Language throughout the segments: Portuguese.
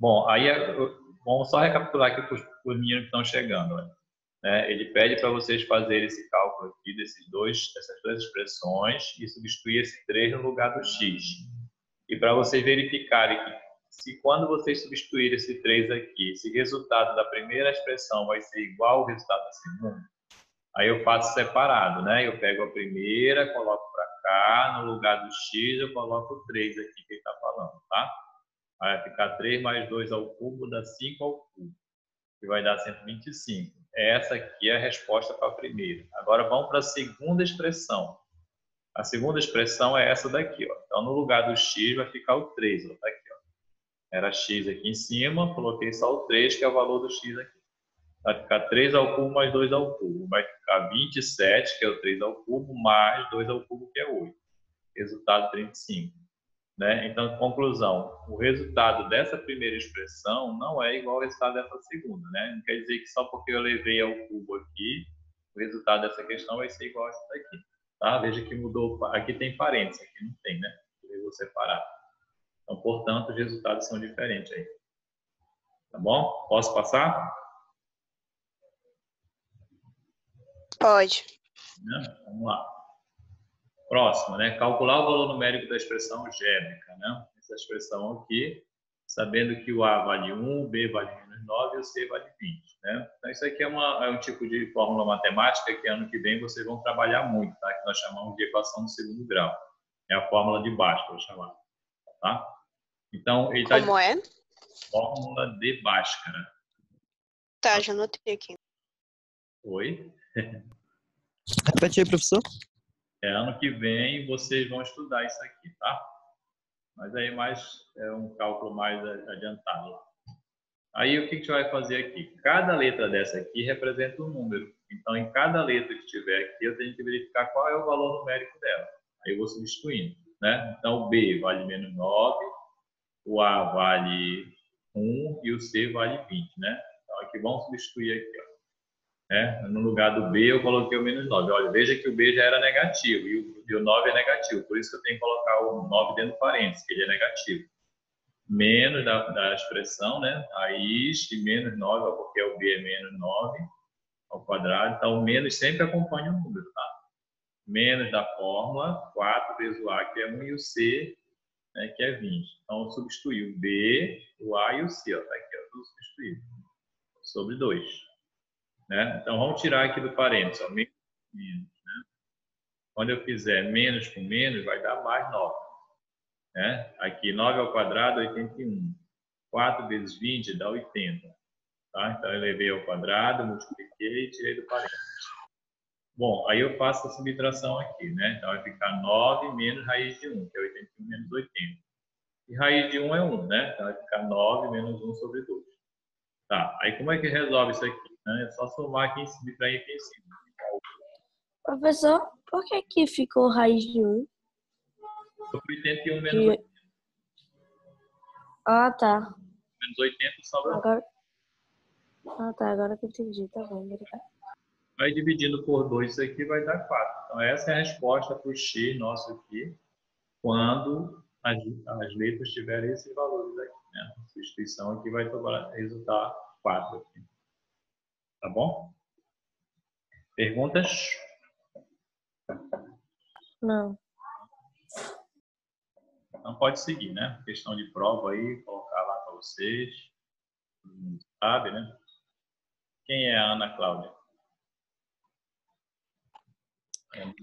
Bom, aí é, vamos só recapitular aqui para os meninos que estão chegando. Né? Ele pede para vocês fazerem esse cálculo aqui desses dois, dessas duas expressões e substituir esse 3 no lugar do x. E para vocês verificarem que se quando vocês substituírem esse 3 aqui, esse resultado da primeira expressão vai ser igual ao resultado da segunda, aí eu faço separado, né? Eu pego a primeira, coloco para cá, no lugar do x eu coloco o 3 aqui que ele está falando, tá? Vai ficar 3 mais 2 ao cubo dá 5 ao cubo, que vai dar 125. Essa aqui é a resposta para a primeira. Agora vamos para a segunda expressão. A segunda expressão é essa daqui. Ó. Então, no lugar do x vai ficar o 3. Ó. Tá aqui, ó. Era x aqui em cima, coloquei só o 3, que é o valor do x aqui. Vai ficar 3 ao cubo mais 2 ao cubo. Vai ficar 27, que é o 3 ao cubo, mais 2 ao cubo, que é 8. Resultado 35. Né? Então, conclusão, o resultado dessa primeira expressão não é igual ao resultado dessa segunda. Né? Não quer dizer que só porque eu levei ao cubo aqui, o resultado dessa questão vai ser igual a essa daqui. Tá? Veja que mudou, aqui tem parênteses, aqui não tem, né? Eu vou separar. Então, portanto, os resultados são diferentes aí. Tá bom? Posso passar? Pode. Né? Vamos lá. Próximo, né? Calcular o valor numérico da expressão algébrica, né? Essa expressão aqui, sabendo que o A vale 1, o B vale menos 9 e o C vale 20, né? Então, isso aqui é, uma, é um tipo de fórmula matemática que ano que vem vocês vão trabalhar muito, tá? Que nós chamamos de equação de segundo grau. É a fórmula de Bhaskara, vou chamar, tá? Então, ele tá Como é? Fórmula de Bhaskara. Tá, já anotei aqui. Oi? Repete aí, professor. É, ano que vem vocês vão estudar isso aqui, tá? Mas aí mais é um cálculo mais adiantado. Aí o que a gente vai fazer aqui? Cada letra dessa aqui representa um número. Então, em cada letra que tiver aqui, eu tenho que verificar qual é o valor numérico dela. Aí eu vou substituindo, né? Então, o B vale menos 9, o A vale 1 e o C vale 20, né? Então, aqui vamos substituir aqui, ó. Né? No lugar do B, eu coloquei o menos 9. Olha, veja que o B já era negativo e o, e o 9 é negativo. Por isso que eu tenho que colocar o 9 dentro do parênteses, que ele é negativo. Menos da, da expressão, né? E menos 9, porque o B é menos 9 ao quadrado. Então, o menos sempre acompanha o número, tá? Menos da fórmula, 4 vezes o A, que é 1, e o C, né, que é 20. Então, substituir o B, o A e o C. Ó, tá aqui, ó, tudo substituído. Sobre 2. Né? Então, vamos tirar aqui do parênteses, ó, menos, menos. Né? Quando eu fizer menos com menos, vai dar mais 9. Né? Aqui, 9 ao quadrado, 81. 4 vezes 20 dá 80. Tá? Então, eu levei ao quadrado, multipliquei e tirei do parênteses. Bom, aí eu faço a subtração aqui, né? Então, vai ficar 9 menos raiz de 1, que é 81 menos 80. E raiz de 1 é 1, né? Então, vai ficar 9 menos 1 sobre 2. Tá, aí como é que resolve isso aqui? Né? É só somar aqui em cima, subtrair aqui em cima. Professor, por que que ficou raiz de 1? Porque 81 menos 80. Ah, tá. Menos 80 sobra agora... Ah, tá. Agora que eu entendi. Tá bom, obrigado. Vai dividindo por 2, isso aqui vai dar 4. Então, essa é a resposta para o X nosso aqui, quando as, as letras tiverem esses valores aqui. Né? A substituição aqui vai resultar 4 aqui. Tá bom? Perguntas? Não. Então pode seguir, né? Questão de prova aí, colocar lá para vocês. Sabe, né? Quem é a Ana Cláudia?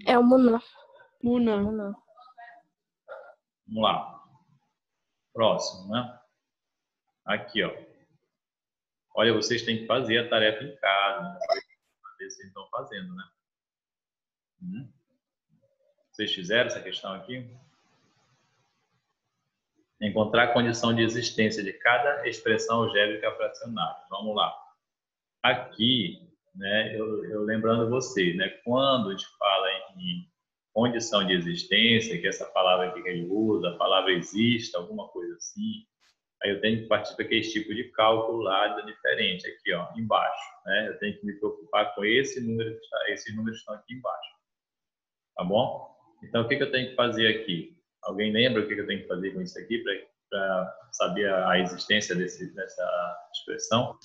É o Muna. Muna. Muna. Vamos lá. Próximo, né? Aqui, ó. Olha, vocês têm que fazer a tarefa em casa, né? vocês estão fazendo, né? Hum. Vocês fizeram essa questão aqui? Encontrar a condição de existência de cada expressão algébrica fracionária. Vamos lá. Aqui, né, eu, eu lembrando vocês, né, quando a gente fala em condição de existência, que essa palavra que ele usa, a palavra existe, alguma coisa assim, Aí eu tenho que partir para aquele tipo de cálculo lá diferente, aqui ó, embaixo. Né? Eu tenho que me preocupar com esse número, esses números estão aqui embaixo. Tá bom? Então, o que, que eu tenho que fazer aqui? Alguém lembra o que, que eu tenho que fazer com isso aqui para para saber a existência desse, dessa expressão?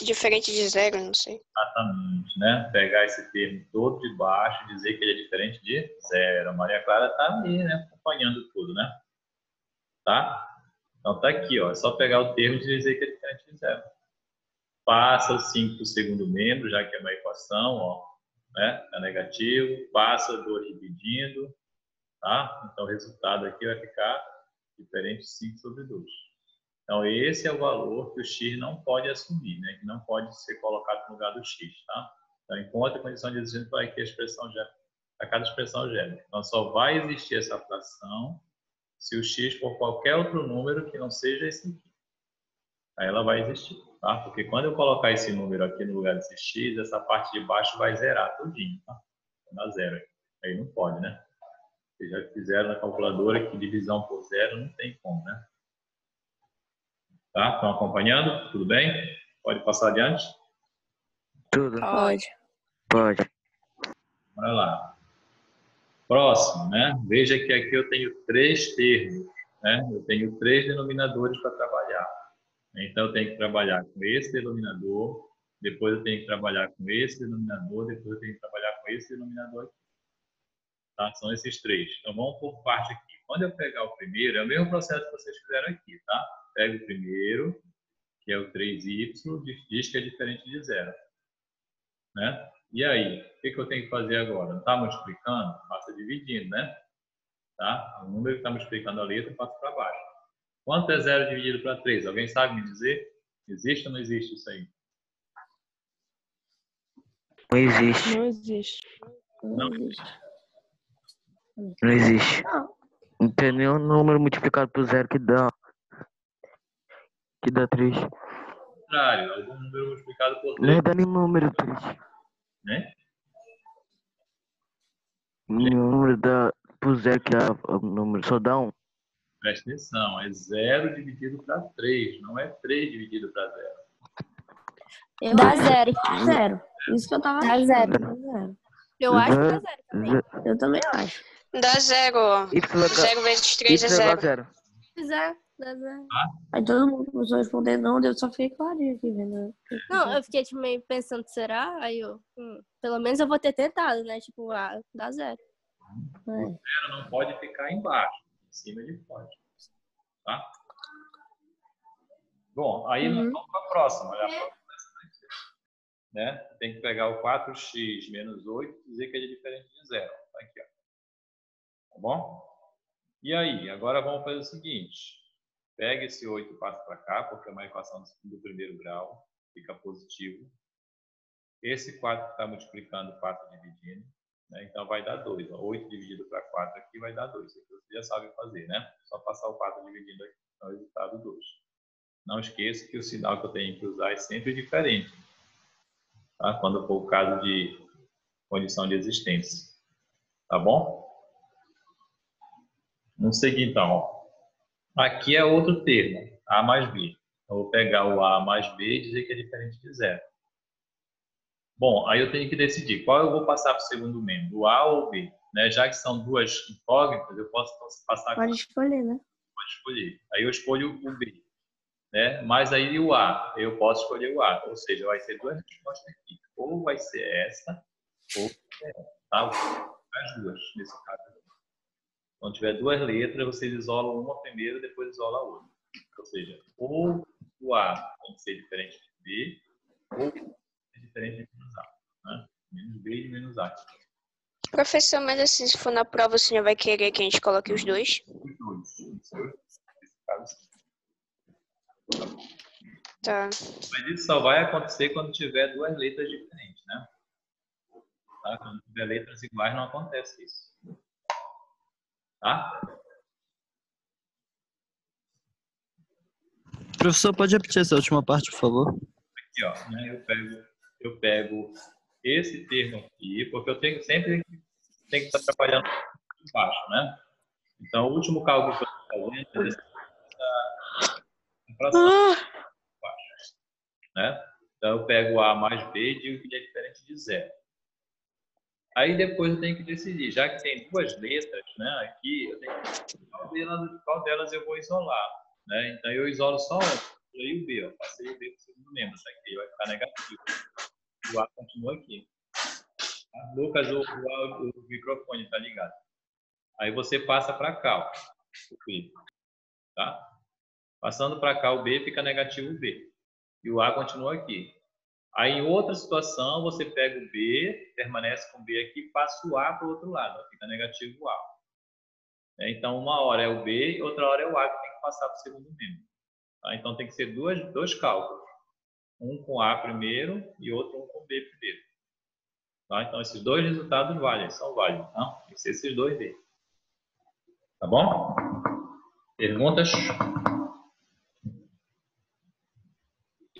Diferente de zero, não sei. Exatamente, né? Pegar esse termo todo de baixo e dizer que ele é diferente de zero. A Maria Clara está ali, né? Acompanhando tudo, né? Tá? Então tá aqui, ó. É só pegar o termo e dizer que é diferente de zero. Passa o 5 para o segundo membro, já que é uma equação, ó. Né? É negativo. Passa 2 dividindo, tá? Então o resultado aqui vai ficar diferente de 5 sobre 2. Então, esse é o valor que o x não pode assumir, né? que não pode ser colocado no lugar do x. Tá? Então, enquanto a condição de existência vai que a expressão gera, a cada expressão gera. Então, só vai existir essa fração se o x for qualquer outro número que não seja esse aqui. Aí ela vai existir. Tá? Porque quando eu colocar esse número aqui no lugar desse x, essa parte de baixo vai zerar todinho. Tá? Dá zero. Aí não pode, né? Vocês já fizeram na calculadora que divisão por zero não tem como, né? Tá? Estão acompanhando? Tudo bem? Pode passar adiante? Tudo. Pode. Pode. Bora lá. Próximo, né? Veja que aqui eu tenho três termos, né? Eu tenho três denominadores para trabalhar. Então, eu tenho que trabalhar com esse denominador, depois eu tenho que trabalhar com esse denominador, depois eu tenho que trabalhar com esse denominador aqui. Tá? São esses três. Então, vamos por parte aqui. Quando eu pegar o primeiro, é o mesmo processo que vocês fizeram aqui, tá? pega o primeiro, que é o 3y, diz que é diferente de zero. Né? E aí, o que, que eu tenho que fazer agora? Não está multiplicando? Passa dividindo, né? Tá? O número que está multiplicando a letra, passa para baixo. Quanto é zero dividido para 3? Alguém sabe me dizer? Existe ou não existe isso aí? Não existe. Não existe. Não existe. Não existe. Não. Tem nenhum número multiplicado por zero que dá. Que dá 3. Contrário, algum número multiplicado por Não 3, dá nem número 3. Né? Nenhum número por zero que dá o número. Só dá um. Presta atenção, é zero dividido para 3, não é 3 dividido para zero. Eu Dá zero. zero. Isso que eu tava Dá achando. zero. Dá zero. Eu acho que dá Zero. também. Zero. Eu também acho. Dá zero. Zero vezes três é zero. zero. É. Aí todo mundo começou a responder não, eu só fiquei clarinho aqui vendo. Não, eu fiquei tipo, meio pensando, será? Aí eu, hum, pelo menos eu vou ter tentado, né? Tipo, ah, dá zero. É. Zero não pode ficar embaixo, em cima ele pode. Tá? Bom, aí nós Uhum. vamos para a próxima. Olha a próxima. Né? Tem que pegar o 4x menos 8 e dizer que ele é diferente de zero. Tá aqui, ó. Tá bom? E aí, agora vamos fazer o seguinte. Pega esse 8 e passa para cá, porque é uma equação do primeiro grau. Fica positivo. Esse 4 que está multiplicando, 4 dividindo. Né? Então vai dar 2. 8 dividido para 4 aqui vai dar 2. Isso você já sabe fazer, né? Só passar o 4 dividindo aqui. Então, o resultado 2. Não esqueça que o sinal que eu tenho que usar é sempre diferente. Tá? Quando for o caso de condição de existência. Tá bom? Vamos seguir então. ó. Aqui é outro termo, A mais B. Eu vou pegar o A mais B e dizer que é diferente de zero. Bom, aí eu tenho que decidir qual eu vou passar para o segundo membro, o A ou o B. Né? Já que são duas incógnitas, eu posso passar Pode escolher, né? pode escolher. Aí eu escolho o B. Né? Mas aí o A, eu posso escolher o A. Ou seja, vai ser duas respostas aqui. Ou vai ser essa, ou essa. Tá? As duas, nesse caso. Quando tiver duas letras, vocês isolam uma primeiro, depois isola a outra. Ou seja, ou o A tem que ser diferente de B, ou é diferente de menos A. Né? Menos B e menos A. Professor, mas assim, se for na prova, o senhor vai querer que a gente coloque os dois? Os dois. Nesse caso, sim. Tá. Mas isso só vai acontecer quando tiver duas letras diferentes, né? Tá? Quando tiver letras iguais, não acontece isso. Tá? Professor, pode repetir essa última parte, por favor? Aqui, ó, né? Eu pego, eu pego esse termo aqui, porque eu tenho sempre tem que estar trabalhando embaixo, né? Então, o último cálculo que eu estou fazendo é embaixo, né? Então, eu pego A mais B e digo que ele é diferente de zero. Aí depois eu tenho que decidir, já que tem duas letras, né, aqui, eu tenho que decidir qual delas, qual delas eu vou isolar, né? Então eu isolo só uma, e o B, ó, passei o B para o segundo membro, isso aqui vai ficar negativo. O A continua aqui. Tá? Lucas, o, o, o microfone está ligado. Aí você passa para cá, ó, o B, tá? Passando para cá o B fica negativo o B. E o A continua aqui. Aí, em outra situação, você pega o B, permanece com o B aqui, passa o A para o outro lado, fica negativo o A. É, então, uma hora é o B, outra hora é o A que tem que passar para o segundo membro. Tá? Então, tem que ser duas, dois cálculos. Um com A primeiro e outro um com B primeiro. Tá? Então, esses dois resultados valem, são válidos. Tá? Tem que ser esses dois D. Tá bom? Perguntas?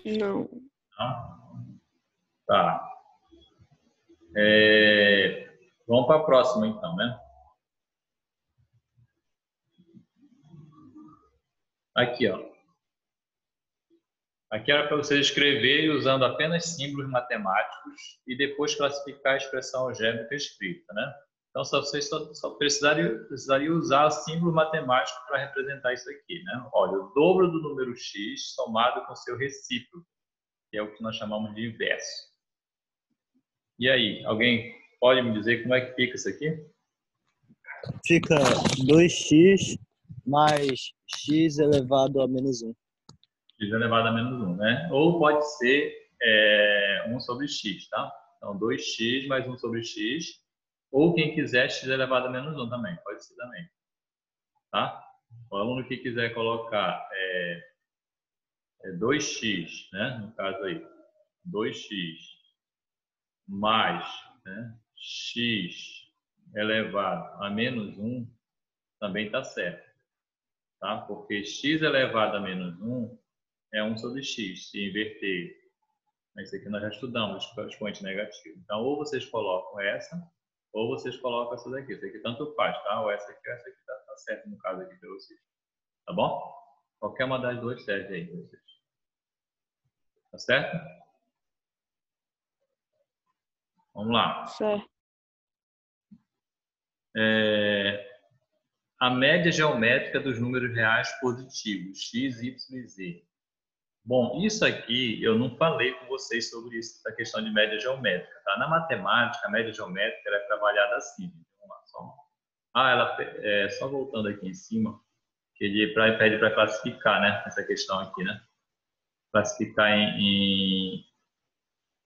Não. Não? Tá. É, vamos para a próxima, então, né? Aqui, ó. Aqui era para você escrever usando apenas símbolos matemáticos e depois classificar a expressão algébrica escrita, né? Então, só, vocês só, só precisariam, precisariam usar símbolo matemático para representar isso aqui, né? Olha, o dobro do número x somado com seu recíproco, que é o que nós chamamos de inverso. E aí, alguém pode me dizer como é que fica isso aqui? Fica 2x mais x elevado a menos 1. x elevado a menos 1, né? Ou pode ser é, 1 sobre x, tá? Então, 2x mais 1 sobre x. Ou quem quiser, x elevado a menos 1 também, pode ser também. Tá? O aluno que quiser colocar é, é 2x, né? No caso aí, 2x mais né, x elevado a menos 1 também está certo. Tá? Porque x elevado a menos 1 é 1 sobre x. Se inverter, isso aqui nós já estudamos, expoente negativo. Então, ou vocês colocam essa, ou vocês colocam essa daqui. Isso aqui tanto faz, tá? Ou essa aqui, ou essa aqui está tá certo no caso aqui para vocês. Tá bom? Qualquer uma das duas serve aí para vocês. Tá certo? Vamos lá. Certo. É, a média geométrica dos números reais positivos, x, y e z. Bom, isso aqui eu não falei com vocês sobre isso, essa questão de média geométrica. Tá? Na matemática, a média geométrica é trabalhada assim. Vamos lá, só. Ah, ela é, só voltando aqui em cima, que ele pede para classificar, né? Essa questão aqui, né? Classificar em, em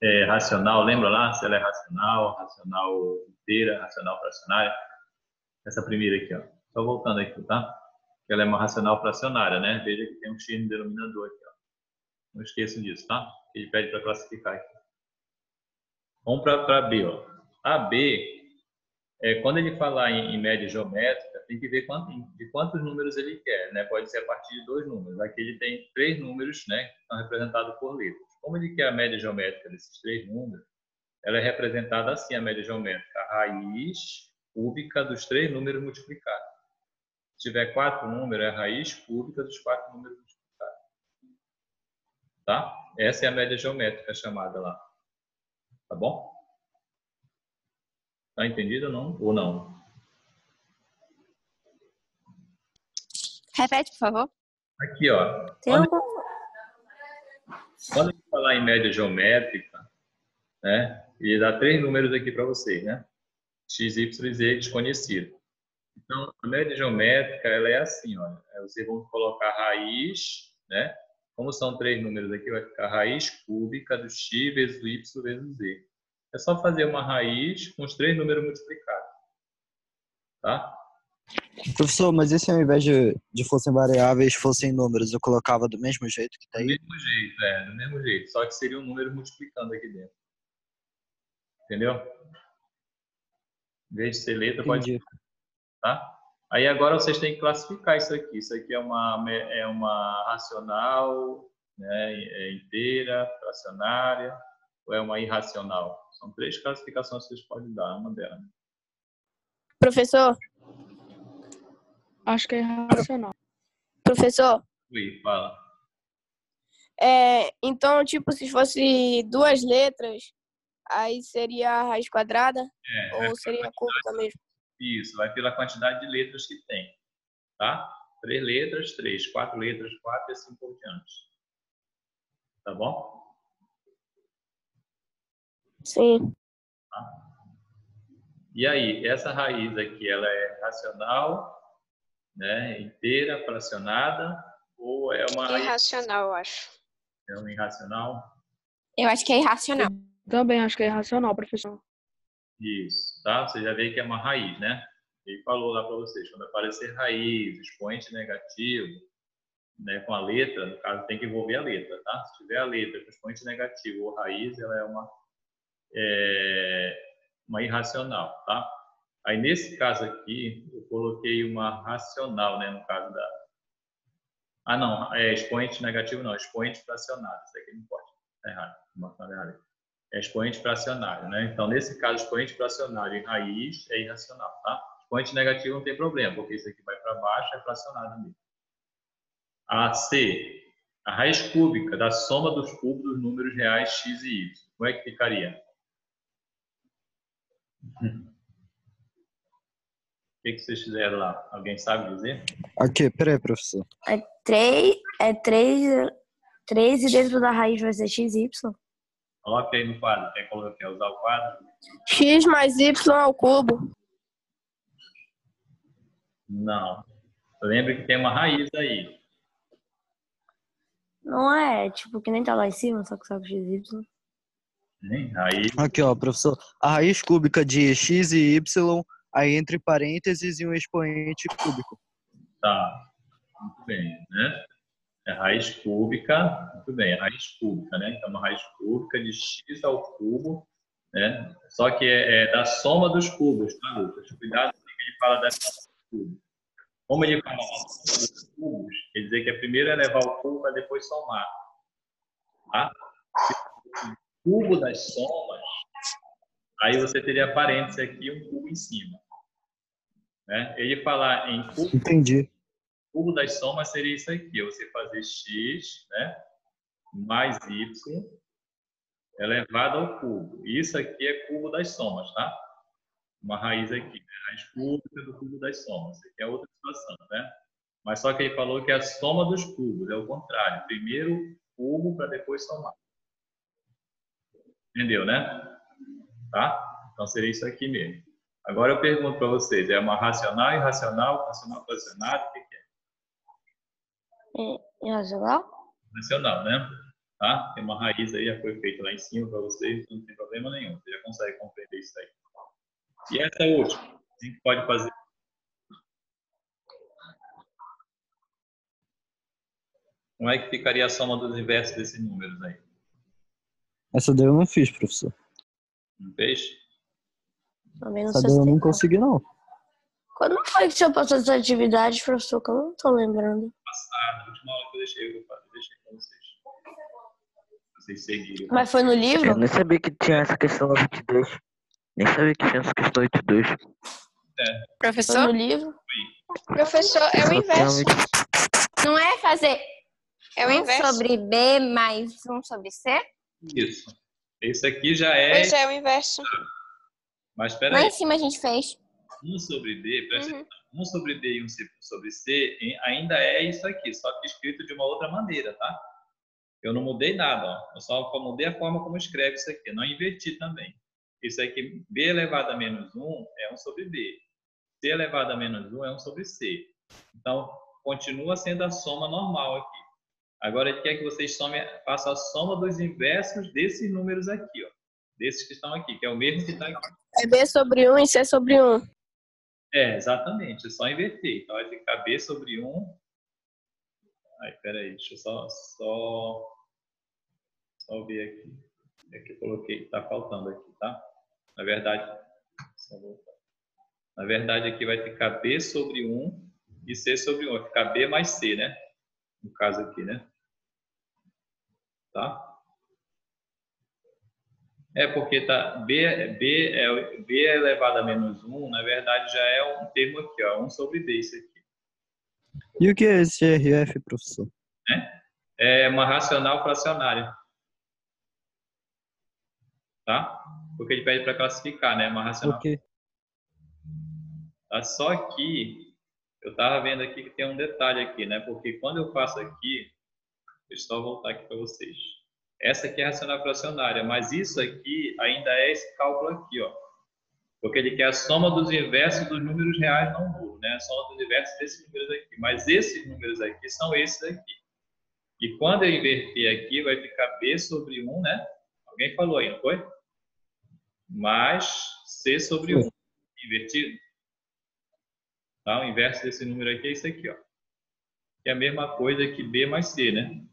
é, racional, lembra lá? Se ela é racional, racional inteira, racional fracionária. Essa primeira aqui, ó. Só voltando aqui, tá? Ela é uma racional fracionária, né? Veja que tem um x no denominador aqui, ó. Não esqueça disso, tá? Ele pede para classificar aqui. Vamos para B, ó. A B, é, quando ele falar em, em, média geométrica, tem que ver quanto, de quantos números ele quer, né? Pode ser a partir de dois números. Aqui ele tem três números, né? Que estão representados por letras. Como ele quer a média geométrica desses três números, ela é representada assim, a média geométrica, a raiz cúbica dos três números multiplicados. Se tiver quatro números, é a raiz cúbica dos quatro números multiplicados. Tá? Essa é a média geométrica chamada lá. Tá bom? Tá entendido ou não? Ou não? Repete, por favor. Aqui, ó. Tem algum... Quando falar em média geométrica, né, ele dá três números aqui para vocês, né? X, Y e Z desconhecido. Então, a média geométrica, ela é assim, olha. É, Vocês vão colocar raiz, né? Como são três números aqui, vai ficar raiz cúbica do x vezes y vezes z. É só fazer uma raiz com os três números multiplicados. Tá? Professor, mas e se ao invés de, de fossem variáveis, fossem números, eu colocava do mesmo jeito que tá Do aí? mesmo jeito, é, do mesmo jeito. Só que seria um número multiplicando aqui dentro. Entendeu? Em vez de ser letra, pode Entendi. tá? Aí agora vocês têm que classificar isso aqui. Isso aqui é uma é uma racional, né, é inteira, fracionária, ou é uma irracional? São três classificações que vocês podem dar, uma delas. Professor, Acho que é racional. professor, Ui, fala. é, então, tipo, se fosse duas letras, Aí seria a raiz quadrada É, ou seria cúbica mesmo? Isso, vai pela quantidade de letras que tem, tá? Três letras, três. Quatro letras, quatro e assim por diante. Tá bom? Sim. E aí, essa raiz aqui, ela é racional, né? Inteira, fracionada, ou é uma, Irracional, eu acho. é uma irracional? Eu acho que é irracional. Também acho que é irracional, professor. Isso, tá? Você já vê que é uma raiz, né? Ele falou lá para vocês, quando aparecer raiz, expoente negativo, né, com a letra, no caso tem que envolver a letra, tá? Se tiver a letra com expoente negativo ou raiz, ela é uma é, uma irracional, tá? Aí nesse caso aqui, eu coloquei uma racional, né, no caso da Ah, não, é expoente negativo não, expoente fracionário, isso aqui não pode, tá errado, marcando errado. É expoente fracionário, né? Então, nesse caso, expoente fracionário e raiz é irracional, tá? Expoente negativo não tem problema, porque isso aqui vai para baixo, é fracionário mesmo. A C, a raiz cúbica da soma dos cubos dos números reais x e y. Como é que ficaria? O que, que vocês fizeram lá? Alguém sabe dizer? Aqui, peraí, professor. É 3, é 3, 3 e dentro da raiz vai ser x e y. Coloque aí no quadro. Quer, colocar, quer usar o quadro? X mais Y ao cubo. Não. Lembre que tem uma raiz aí. Não é, tipo, que nem tá lá em cima, só que sabe x e y. Hein? Raiz. Aqui, ó, professor. A raiz cúbica de x e y, aí entre parênteses e um expoente cúbico. Tá. Muito bem, né? É raiz cúbica. Muito bem, é raiz cúbica, né? Então, uma raiz cúbica de x ao cubo, né? Só que é, é da soma dos cubos, tá, Lucas? Cuidado com ele fala da soma dos cubos. Como ele fala dos cubos, quer dizer que é primeiro elevar o cubo para depois somar. Tá? O cubo das somas, aí você teria parênteses aqui um cubo em cima. Né? Ele falar em cubo Entendi. cubo das somas seria isso aqui, você fazer x, né, mais y elevado ao cubo. Isso aqui é cubo das somas, tá? Uma raiz aqui, né? raiz cúbica do cubo das somas. Isso aqui é outra situação, né? Mas só que ele falou que é a soma dos cubos, é o contrário. Primeiro cubo para depois somar. Entendeu, né? Tá? Então seria isso aqui mesmo. Agora eu pergunto para vocês, é uma racional, irracional, racional, fracionário? O que que é? É irracional? nacional, né? Tá? Tem uma raiz aí, já foi feita lá em cima para vocês, não tem problema nenhum. Você já consegue compreender isso aí. E essa última, a gente pode fazer. Como é que ficaria a soma dos inversos desses números aí? Essa daí eu não fiz, professor. Um fez? Também não Essa sei daí eu se não consegui, não. Quando foi que o senhor passou essa atividade, professor? Que eu não tô lembrando. Passada, a última aula que eu deixei, eu deixei para vocês. Mas foi no livro? Eu nem sabia que tinha essa questão da 22. Nem sabia que tinha essa questão 22. Foi Professor, no livro? Professor, é o inverso. não é fazer É o um inverso. sobre B mais um sobre C? Isso. Esse aqui já é. Pois é, o inverso. Mas espera Lá em cima a gente fez. 1 sobre D, presta Uhum. atenção, 1 sobre D e 1 sobre C ainda é isso aqui, só que escrito de uma outra maneira, tá? Eu não mudei nada, ó. eu só mudei a forma como escreve isso aqui, eu não inverti também. Isso aqui, B elevado a menos 1 é 1 sobre B. C elevado a menos 1 é 1 sobre C. Então, continua sendo a soma normal aqui. Agora, ele quer que vocês façam a soma dos inversos desses números aqui, ó. Desses que estão aqui, que é o mesmo que está aqui. É B sobre 1 e C sobre 1. É, exatamente. É só inverter. Então vai ficar B sobre 1. Ai, peraí, deixa eu só, só, só ver aqui. É que eu coloquei, tá faltando aqui, tá? Na verdade. Na verdade, aqui vai ficar B sobre 1 e C sobre 1. Vai ficar B mais C, né? No caso aqui, né? Tá? É porque tá B, B, é, B é elevado a menos 1, na verdade já é um termo aqui, ó, 1 sobre B isso aqui. E o que é esse RF, professor? É uma racional fracionária. tá? Porque ele pede para classificar, né? Uma racional. Ok. Tá? Só que eu estava vendo aqui que tem um detalhe aqui, né? Porque quando eu faço aqui, deixa eu só voltar aqui para vocês. Essa aqui é racional fracionária, mas isso aqui ainda é esse cálculo aqui, ó. Porque ele quer a soma dos inversos dos números reais não nulos, né? A soma dos inversos desses números aqui. Mas esses números aqui são esses aqui. E quando eu inverter aqui, vai ficar B sobre 1, né? Alguém falou aí, não foi? Mais C sobre 1. Invertido. Tá? O inverso desse número aqui é isso aqui, ó. Que é a mesma coisa que B mais C, né?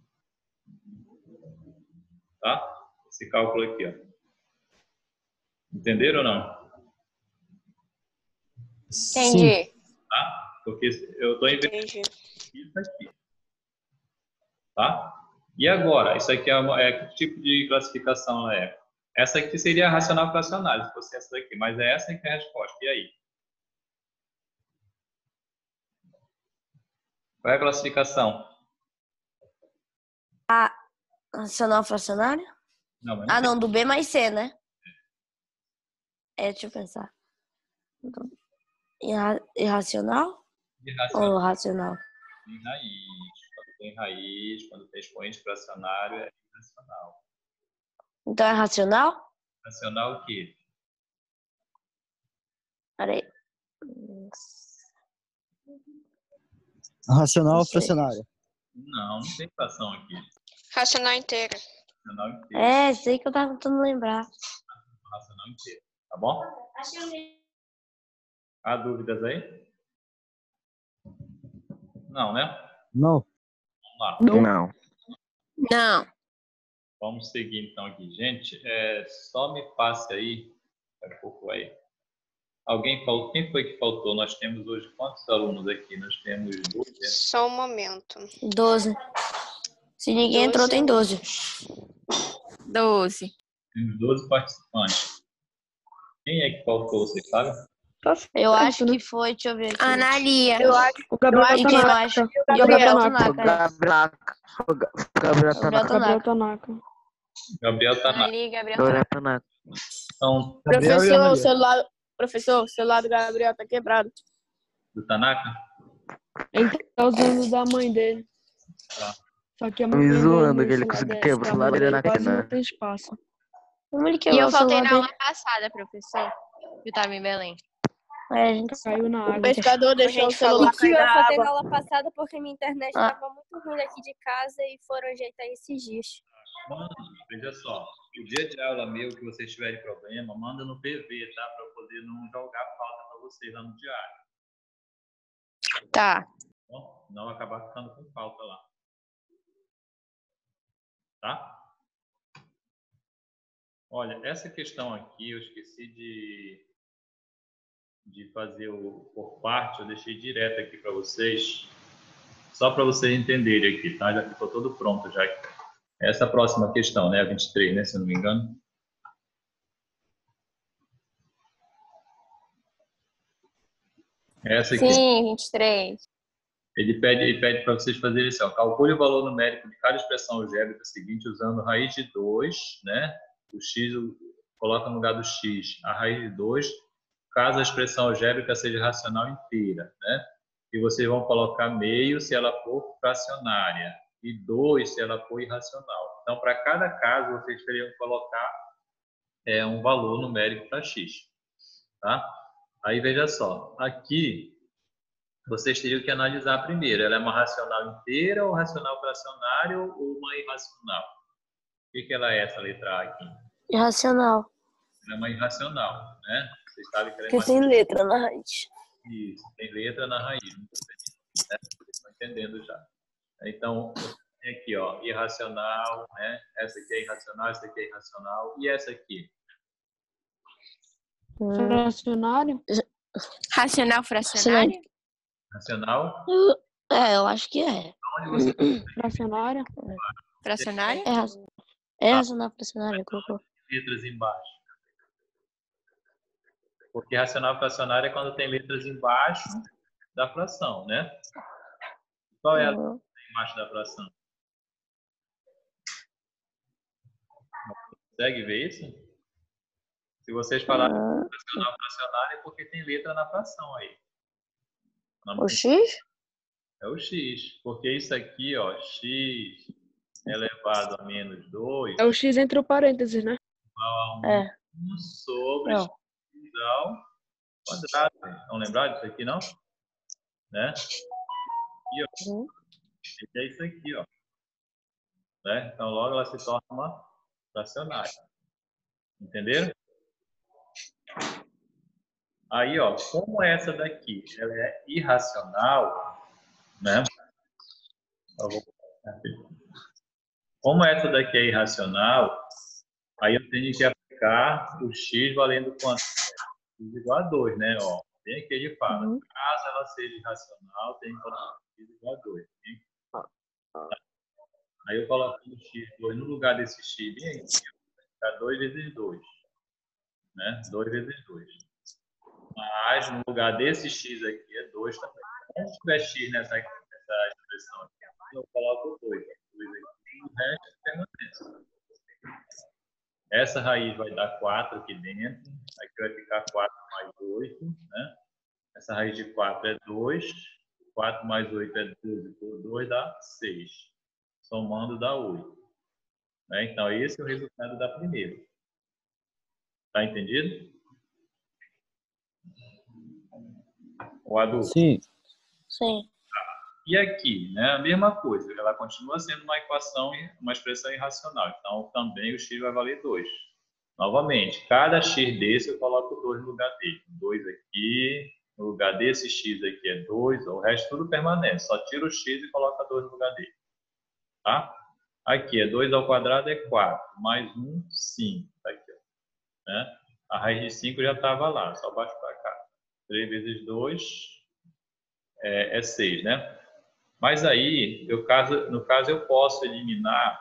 Tá? Esse cálculo aqui, ó. Entenderam ou não? Entendi. Tá? Porque eu estou Entendi. isso aqui. Tá? E agora, isso aqui é, uma, é que tipo de classificação ela é? Essa aqui seria a racional fracionária, se fosse essa daqui, mas é essa que é a resposta. E aí? Qual é a classificação? Racional fracionário? Não, mas Ah, não, do B mais C, né? É, deixa eu pensar. Do- Irra- Irracional de racional ou racional? tem raiz. Quando tem raiz, quando tem expoente fracionário, é irracional. Então é racional? Racional o quê? Peraí. Racional ou fracionária? Não, não tem fração aqui. Racional inteira. Racional inteiro. É, sei que eu tava tentando lembrar. Racional inteiro. Tá bom? Há dúvidas aí? Não, né? Não. Vamos lá. Não. Não. Vamos seguir então aqui. Gente, é, só me passe aí. Daqui a pouco vai. Alguém faltou? Quem foi que faltou? Nós temos hoje quantos alunos aqui? Nós temos 12. né? Só um momento. 12. Se ninguém entrou, tem 12. 12. Temos 12 participantes. Quem é que faltou, vocês sabem? Eu acho que foi, deixa eu ver aqui. Analia. Eu acho. O Gabriel Tanaka. acho? E o Gabriel Tanaka. é. Gabriel. O Ga- o Gabriel Gabriel Tanaka. Gabriel Tanaka. Tanaka. Gabriel na. Ali, Gabriel. Tanaka. Então, Gabriel Professor, o celular, professor, o celular do Gabriel tá quebrado. do Tanaka? Ele tá usando o da mãe dele. Tá. Só que a mãe Me zoando que ele conseguiu quebrar o celular dele na quina. não tem espaço. Como ele E eu o faltei na aula passada, professor. Eu tava em Belém. É, a gente Caiu na O água. pescador deixou o gente falou celular que eu na faltei na aula passada porque minha internet Ah. tava muito ruim aqui de casa e foram ajeitar esses dias. Manda, veja só. O dia de aula meu que vocês tiverem problema, manda no PV, tá? Para eu poder não jogar falta para vocês lá no diário. Tá. Bom, não acabar ficando com falta lá. Tá? Olha, essa questão aqui eu esqueci de, de fazer o por parte, eu deixei direto aqui para vocês, só para vocês entenderem aqui, tá? Já ficou todo pronto já. Essa próxima questão, né? A 23, né? Se eu não me engano. Essa aqui. Sim, 23. Ele pede, ele pede para vocês fazerem isso. Ó. Calcule o valor numérico de cada expressão algébrica seguinte usando raiz de 2, né? O x coloca no lugar do x a raiz de 2, caso a expressão algébrica seja racional inteira, né? E vocês vão colocar meio se ela for fracionária e 2 se ela for irracional. Então, para cada caso, vocês teriam que colocar é, um valor numérico para x, tá? Aí, veja só. Aqui, vocês teriam que analisar primeiro. Ela é uma racional inteira ou racional fracionária ou uma irracional? O que, que ela é, essa letra A aqui? Irracional. Ela é uma irracional, né? Vocês sabem que ela é Porque sem letra na raiz. Isso, tem letra na raiz. né? Vocês estão entendendo já. Então, tem aqui, ó, irracional, né? Essa aqui é irracional, essa aqui é irracional. E essa aqui? Hum. Fracionário? Racional fracionário? Racional? É, eu acho que é. Onde você Fracionário? Fracionário? É, é racional fracionário, colocou. letras embaixo? Porque racional fracionário é quando tem letras embaixo da fração, né? Qual é a letra Uhum. embaixo da fração? Consegue ver isso? Se vocês falarem Ah, fracional, fracionário, é porque tem letra na fração aí. O X? É o x, porque isso aqui, ó, x elevado a menos 2 É o X entre o parênteses, né? igual a É. 1 sobre Não. x ao quadrado. Não lembraram disso aqui, não? Né? E, ó, Uhum. é isso aqui, ó. Né? Então, logo ela se torna uma fracionária. Entenderam? Aí, ó, como essa daqui ela é irracional, né? Eu. Como essa daqui é irracional, aí eu tenho que aplicar o x valendo quanto? x igual a 2, né? Ó, tem aqui ele fala, Uhum. caso ela seja irracional, tem que colocar x igual a 2. hein? Aí eu coloco o x2 no lugar desse x bem aqui, vai ficar 2 vezes 2. Né? 2 vezes 2. Mas no lugar desse x aqui é 2 também. Se tiver x nessa, nessa expressão aqui, eu coloco 2. 2 aqui, o resto permanece. Essa raiz vai dar 4 aqui dentro. Aqui vai ficar 4 mais 8. Né? Essa raiz de 4 é 2. 4 mais 8 é 12 por 2 dá 6. Somando dá 8. Né? Então, esse é o resultado da primeira. Tá entendido? O adulto. Sim. Sim. E aqui, né, a mesma coisa, ela continua sendo uma equação, uma expressão irracional. Então, também o x vai valer 2. Novamente, cada x desse eu coloco 2 no lugar dele. 2 aqui, no lugar desse x aqui é 2, o resto tudo permanece. Só tira o x e coloca 2 no lugar dele. Tá? Aqui é 2 ao quadrado é 4, mais 1, 5. Tá aqui, ó. Né? A raiz de 5 já estava lá, só baixo para cá. 3 vezes 2 é, é 6, né? Mas aí, eu, caso, no caso, eu posso eliminar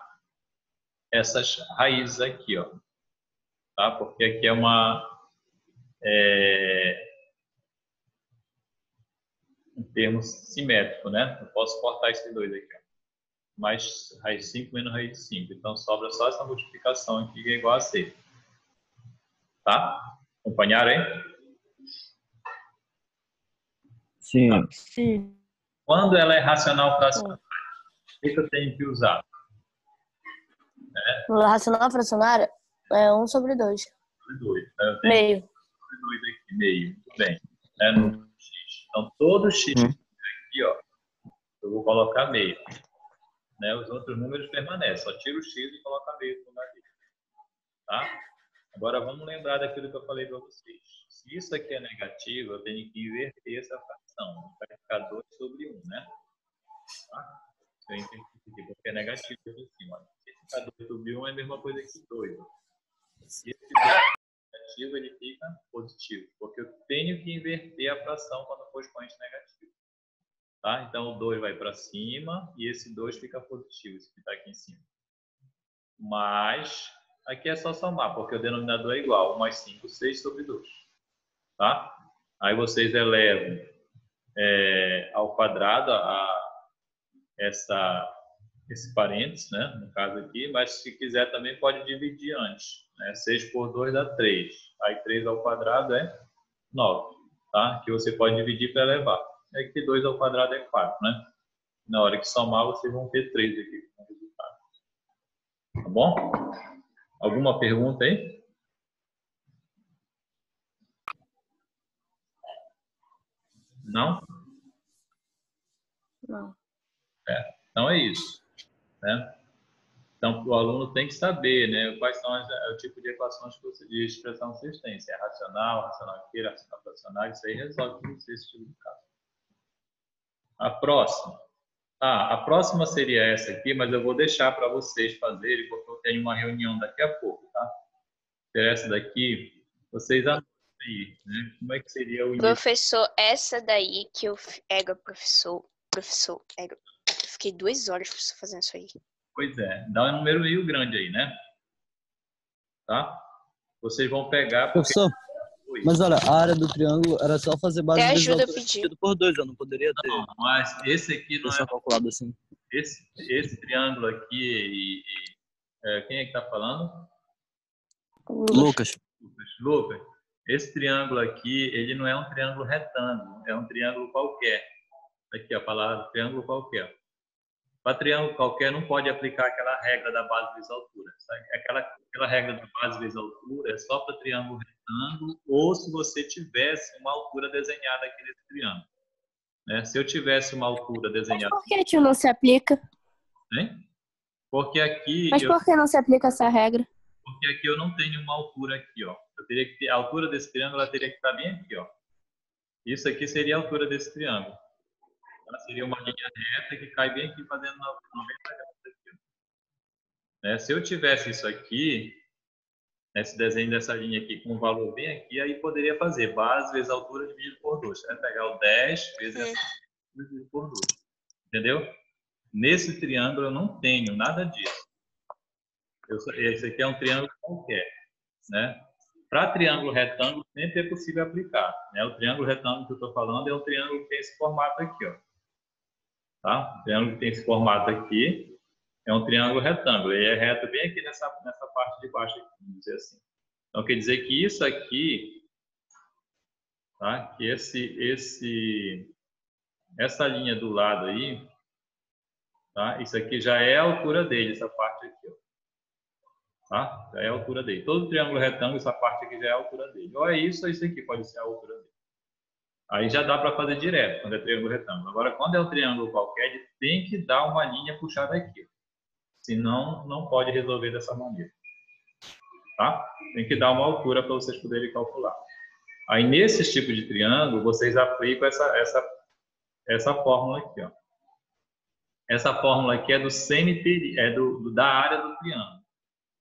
essas raízes aqui, ó. Tá? Porque aqui é uma... É, um termo simétrico, né? Eu posso cortar esses dois aqui, ó. Mais raiz de 5 menos raiz de 5. Então, sobra só essa multiplicação aqui, que é igual a 6. Tá? Acompanharam aí? Sim. Sim. Quando ela é racional fracionária, o que que eu tenho que usar? No racional fracionário é 1 sobre 2. Sobre 2. Então, eu tenho Meio. sobre 2 aqui, meio. Muito bem. Né? No x. Então, todo x Hum. aqui, ó, eu vou colocar meio. Né? Os outros números permanecem. Só tiro o x e coloca meio no lugar dele. Tá? Agora, vamos lembrar daquilo que eu falei para vocês. Se isso aqui é negativo, eu tenho que inverter essa fração. Vai ficar 2 sobre 1, né? Tá? Eu entendo aqui, porque é negativo aqui em cima. Se ficar 2 sobre 1 é a mesma coisa que 2. Se esse 2 é negativo, ele fica positivo. Porque eu tenho que inverter a fração quando for expoente negativo. Tá? Então, o 2 vai para cima e esse 2 fica positivo, esse que está aqui em cima. Mas, aqui é só somar, porque o denominador é igual. 1 mais 5, 6 sobre 2. Tá? Aí vocês elevam é, ao quadrado a, essa, esse parênteses, né? no caso aqui, mas se quiser também pode dividir antes. Né? 6 por 2 dá 3. Aí 3 ao quadrado é 9. Tá? Que você pode dividir para elevar. É que 2 ao quadrado é 4. Né? Na hora que somar, vocês vão ter 3 aqui como resultado. Tá bom? Alguma pergunta aí? Não? Não. Então é isso. Né? Então o aluno tem que saber né, quais são as, é o tipo de equações que você, de expressão que vocês têm. Se é racional, racional queira, racional fracional, isso aí resolve esse tipo de caso. A próxima. Ah, a próxima seria essa aqui, mas eu vou deixar para vocês fazerem, porque eu tenho uma reunião daqui a pouco, tá? Essa daqui, vocês anotem aí, né? Como é que seria o início? Professor, essa daí que eu. Ega, professor. Professor, ega. Eu fiquei duas horas professor, fazendo isso aí. Pois é, dá um número meio grande aí, né? Tá? Vocês vão pegar. Porque... Professor, mas olha, a área do triângulo era só fazer base vezes ajuda a altura pedir. dividido por dois, eu não poderia ter Não, mas esse aqui não é. calculado assim. Esse, esse triângulo aqui e. e- é, quem é que tá falando? Lucas, Lucas, Lucas, esse triângulo aqui, ele não é um triângulo retângulo, é um triângulo qualquer. Aqui a palavra triângulo qualquer. Para triângulo qualquer não pode aplicar aquela regra da base vezes altura. sabe? Aquela, aquela regra da base vezes altura é só para triângulo retângulo ou se você tivesse uma altura desenhada aqui nesse triângulo. Né? Se eu tivesse uma altura Mas desenhada, por que tio não se aplica? hein? Porque aqui Mas eu, por que não se aplica essa regra? Porque aqui eu não tenho uma altura aqui, ó. Eu teria que ter, a altura desse triângulo ela teria que estar bem aqui, ó. Isso aqui seria a altura desse triângulo. Ela seria uma linha reta que cai bem aqui fazendo 90 graus aqui. Né? Se eu tivesse isso aqui, esse desenho dessa linha aqui com um valor bem aqui, aí poderia fazer base vezes altura dividido por 2. Né? Pegar o 10 vezes Hum. essa dividido por 2. Entendeu? Nesse triângulo eu não tenho nada disso. Esse aqui é um triângulo qualquer. Né? Para triângulo retângulo, sempre é possível aplicar. Né? O triângulo retângulo que eu estou falando é um triângulo que tem esse formato aqui. Ó. Tá? O triângulo que tem esse formato aqui é um triângulo retângulo. Ele é reto bem aqui nessa, nessa parte de baixo, aqui, vamos dizer assim. Então, quer dizer que isso aqui, tá? que esse, esse, essa linha do lado aí, tá? isso aqui já é a altura dele, essa parte aqui. Ó. Tá? Já é a altura dele. Todo triângulo retângulo, essa parte aqui já é a altura dele. Ou é isso ou isso aqui pode ser a altura dele. Aí já dá para fazer direto, quando é triângulo retângulo. Agora, quando é um triângulo qualquer, tem que dar uma linha puxada aqui. Senão, não pode resolver dessa maneira. Tá? Tem que dar uma altura para vocês poderem calcular. Aí, nesses tipos de triângulo, vocês aplicam essa, essa, essa fórmula aqui. Ó. Essa fórmula aqui é do semiperi, é do- da área do triângulo.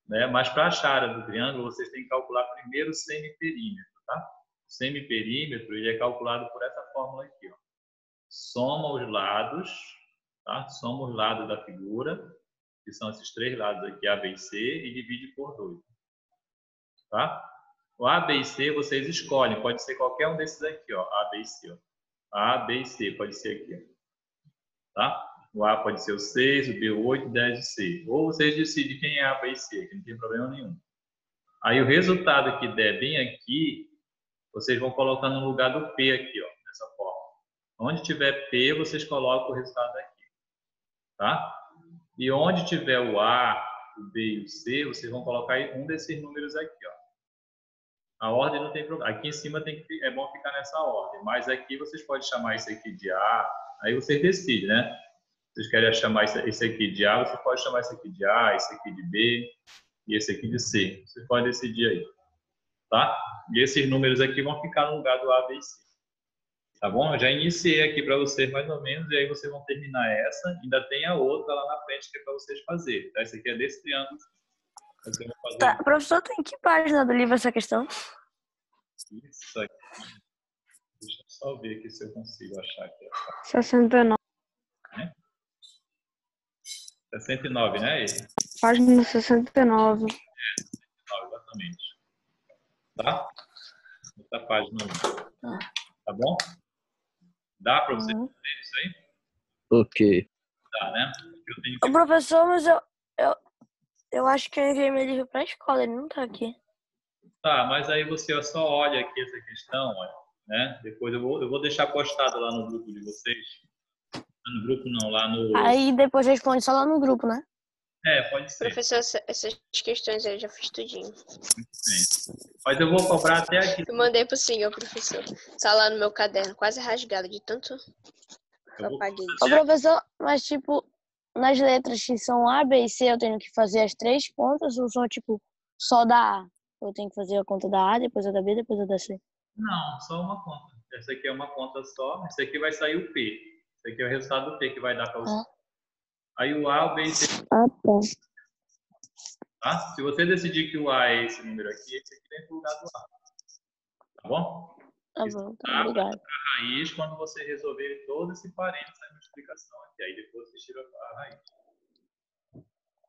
Né? Mas para achar a área do triângulo, vocês têm que calcular primeiro o semiperímetro. Tá? O semiperímetro ele é calculado por essa fórmula aqui. Ó. Soma os lados, tá? soma os lados da figura, que são esses três lados aqui, A, B e C, e divide por 2. Tá? O A, B e C vocês escolhem, pode ser qualquer um desses aqui, ó, A, B e C. Ó. A, B e C, pode ser aqui. Tá? O A pode ser o 6, o B o 8, o 10 e o C. Ou vocês decidem quem é A, B e C, que não tem problema nenhum. Aí o resultado que der bem aqui, vocês vão colocar no lugar do P aqui, ó, dessa forma. Onde tiver P, vocês colocam o resultado aqui. Tá? E onde tiver o A, o B e o C, vocês vão colocar um desses números aqui, ó. A ordem não tem problema. Aqui em cima tem que, é bom ficar nessa ordem, mas aqui vocês podem chamar isso aqui de A, aí vocês decidem, né? Vocês querem chamar esse aqui de A, você pode chamar isso aqui de A, esse aqui de B e esse aqui de C. Vocês podem decidir aí, tá? E esses números aqui vão ficar no lugar do A, B e C. Tá bom? Eu já iniciei aqui para vocês mais ou menos, e aí vocês vão terminar essa. Ainda tem a outra lá na frente que é para vocês fazerem. Tá? Esse aqui é desse triângulo. Fazer Tá, professor, tem que página do livro essa questão? isso aqui. Deixa eu só ver aqui se eu consigo achar aqui. 69. 69, né? Página 69. Não, exatamente. Tá? Outra página. aí. Tá bom? Dá para vocês Uhum. fazerem isso aí? Ok. Dá, né? Eu tenho Ô, que... professor, mas eu, eu, eu acho que eu enviei meu livro pra escola, ele não tá aqui. Tá, mas aí você só olha aqui essa questão, olha, né? Depois eu vou, eu vou deixar postado lá no grupo de vocês. No grupo não, lá no... Aí depois responde só lá no grupo, né? É, pode ser. Professor, essa- essas questões aí eu já fiz tudinho. Mas eu vou cobrar até aqui. Eu mandei pro senhor, professor. Tá lá no meu caderno, quase rasgado de tanto Eu apaguei. Ô, professor, mas tipo, nas letras que são A, B e C, eu tenho que fazer as três contas ou só, tipo, só da A? Eu tenho que fazer a conta da A, depois a da B, depois a da C. Não, só uma conta. Essa aqui é uma conta só. Esse aqui vai sair o P. Esse aqui é o resultado do P que vai dar para você. Ah. Aí o A, o B e o C, Ah, tá. tá? Se você decidir que o A é esse número aqui, esse aqui vem pro lugar do A. Tá bom? Tá bom, tá, obrigado. Raiz, quando você resolver todo esse parênteses na multiplicação aqui. Aí depois você tira a raiz.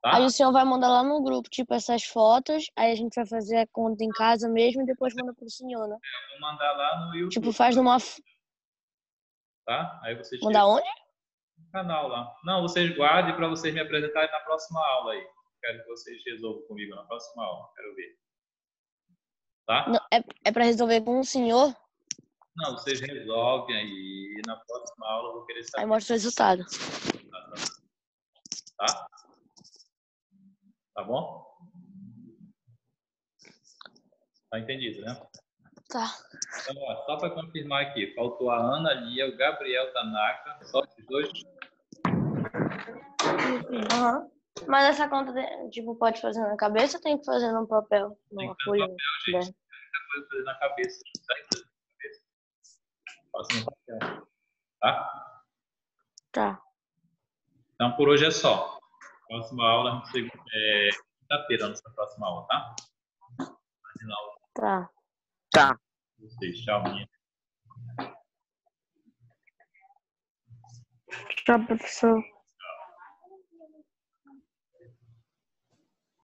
Tá? Aí o senhor vai mandar lá no grupo, tipo, essas fotos, aí a gente vai fazer a conta em casa mesmo e depois manda pro senhor, né? Eu vou mandar lá no YouTube, Tipo, faz numa. Tá? Aí Mandar onde? o canal lá. Não, vocês guardem para vocês me apresentarem na próxima aula aí. Quero que vocês resolvam comigo na próxima aula. Quero ver. Tá? Não, é, é pra resolver com o senhor, Não, vocês resolvem aí. Na próxima aula eu vou querer aí saber. mostra o resultado. Tá? Tá bom? Tá entendido, né? Tá. Então, ó, só para confirmar aqui, faltou a Ana Lia, o Gabriel Tanaka, só esses dois. Aham. Mas essa conta, tipo, pode fazer na cabeça ou tem que fazer num papel? Numa folha? papel, gente. Pra fazer na cabeça. Faça no papel. Tá? Tá. Então, por hoje é só. Próxima aula, a gente segunda- é quinta-feira, nossa próxima aula, tá? Tá. Tá. menina. Tchau, professor.